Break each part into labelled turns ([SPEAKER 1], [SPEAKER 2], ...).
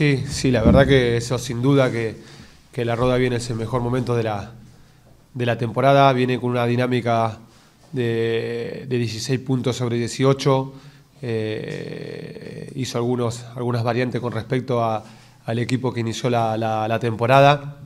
[SPEAKER 1] Sí, sí, la verdad que eso sin duda que, la Roda viene es el mejor momento de la, de la temporada, viene con una dinámica de, de 16 puntos sobre 18, eh, hizo algunos, algunas variantes con respecto a, al equipo que inició la, la, temporada,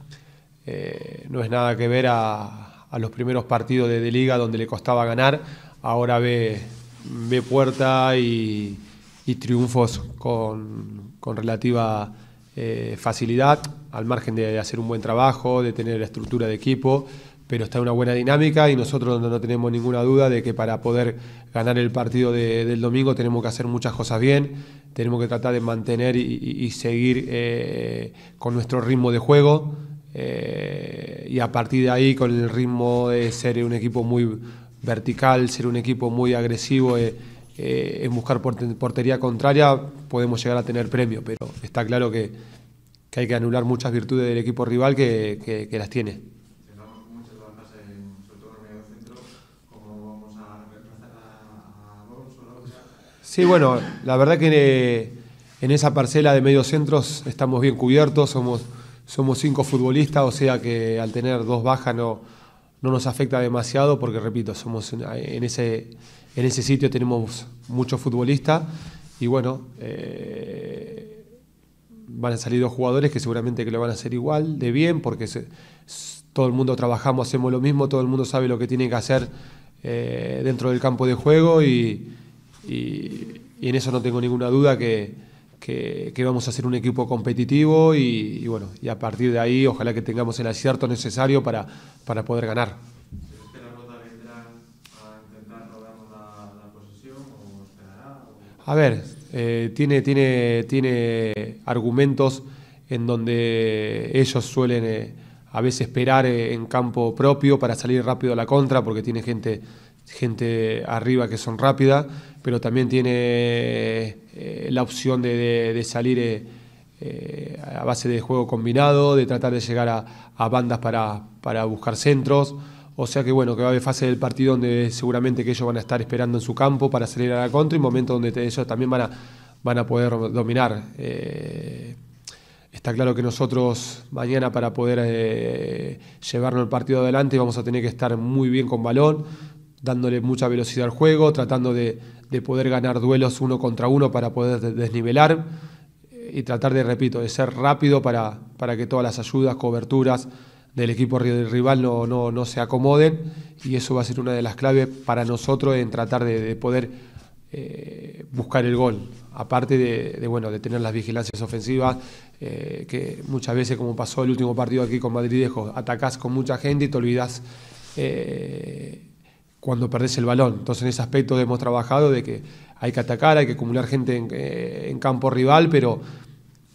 [SPEAKER 1] eh, no es nada que ver a, a los primeros partidos de, de, liga donde le costaba ganar, ahora ve, ve puerta y, y triunfos con, con relativa eh, facilidad, al margen de, hacer un buen trabajo, de tener la estructura de equipo, pero está en una buena dinámica y nosotros no, no, tenemos ninguna duda de que para poder ganar el partido de, del domingo tenemos que hacer muchas cosas bien, tenemos que tratar de mantener y, y, seguir eh, con nuestro ritmo de juego eh, y a partir de ahí con el ritmo de ser un equipo muy vertical, ser un equipo muy agresivo. Eh, en buscar portería contraria podemos llegar a tener premio, pero está claro que, que hay que anular muchas virtudes del equipo rival que, que, que las tiene. Sí, bueno, la verdad que en esa parcela de medios centros estamos bien cubiertos, somos, somos cinco futbolistas, o sea que al tener dos bajas no, no nos afecta demasiado porque, repito, somos en ese, en ese sitio tenemos muchos futbolistas y bueno, eh, van a salir dos jugadores que seguramente que lo van a hacer igual, de bien, porque todo el mundo trabajamos, hacemos lo mismo, todo el mundo sabe lo que tiene que hacer eh, dentro del campo de juego y, y, en eso no tengo ninguna duda que, que, que vamos a ser un equipo competitivo y, y, bueno, y a partir de ahí ojalá que tengamos el acierto necesario para, para poder ganar. A ver, eh, tiene, tiene, tiene argumentos en donde ellos suelen eh, a veces esperar eh, en campo propio para salir rápido a la contra, porque tiene gente, gente arriba que son rápidas, pero también tiene eh, la opción de, salir eh, a base de juego combinado, de tratar de llegar a, bandas para, para buscar centros. O sea que bueno, que va a haber fase del partido donde seguramente que ellos van a estar esperando en su campo para salir a la contra y momento donde ellos también van a, van a poder dominar. Eh, está claro que nosotros mañana para poder eh, llevarnos el partido adelante vamos a tener que estar muy bien con balón, dándole mucha velocidad al juego, tratando de, de poder ganar duelos uno contra uno para poder desnivelar eh, y tratar de, repito, de ser rápido para, para que todas las ayudas, coberturas, del equipo rival no, no, no, se acomoden y eso va a ser una de las claves para nosotros en tratar de, de poder eh, buscar el gol. Aparte de, bueno, de tener las vigilancias ofensivas, eh, que muchas veces, como pasó el último partido aquí con Madrid, atacás con mucha gente y te olvidas eh, cuando perdés el balón. Entonces, en ese aspecto hemos trabajado de que hay que atacar, hay que acumular gente en, eh, en campo rival, pero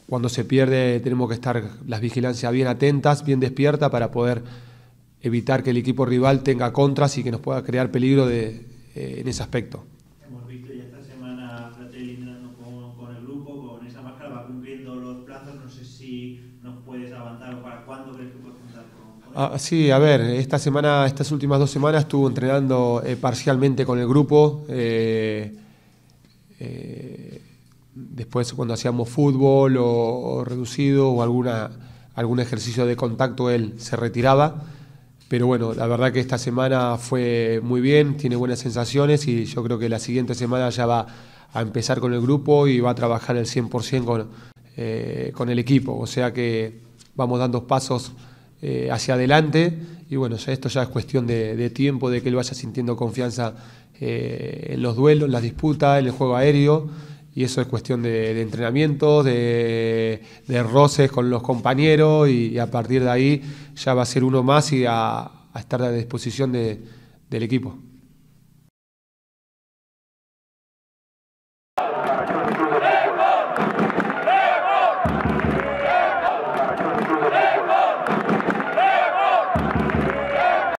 [SPEAKER 1] cuando se pierde tenemos que estar las vigilancias bien atentas, bien despiertas para poder evitar que el equipo rival tenga contras y que nos pueda crear peligro de, eh, en ese aspecto.
[SPEAKER 2] Hemos visto ya esta semana Fratelli con, con, el grupo, con esa máscara, va cumpliendo los plazos, no sé si nos puedes avanzar o para cuándo crees que puedes contar con, con
[SPEAKER 1] ah, Sí, a ver, esta semana, estas últimas dos semanas estuvo entrenando eh, parcialmente con el grupo. Eh, eh después cuando hacíamos fútbol o, o, reducido o alguna, algún ejercicio de contacto él se retiraba. Pero bueno, la verdad que esta semana fue muy bien, tiene buenas sensaciones y yo creo que la siguiente semana ya va a empezar con el grupo y va a trabajar el 100% con, con el equipo. O sea que vamos dando pasos eh, hacia adelante. Y bueno, esto ya es cuestión de, tiempo, de que él vaya sintiendo confianza eh, en los duelos, en las disputas, en el juego aéreo. Y eso es cuestión de, de entrenamiento, de, roces con los compañeros. Y, a partir de ahí ya va a ser uno más y a, a estar a disposición de, del equipo.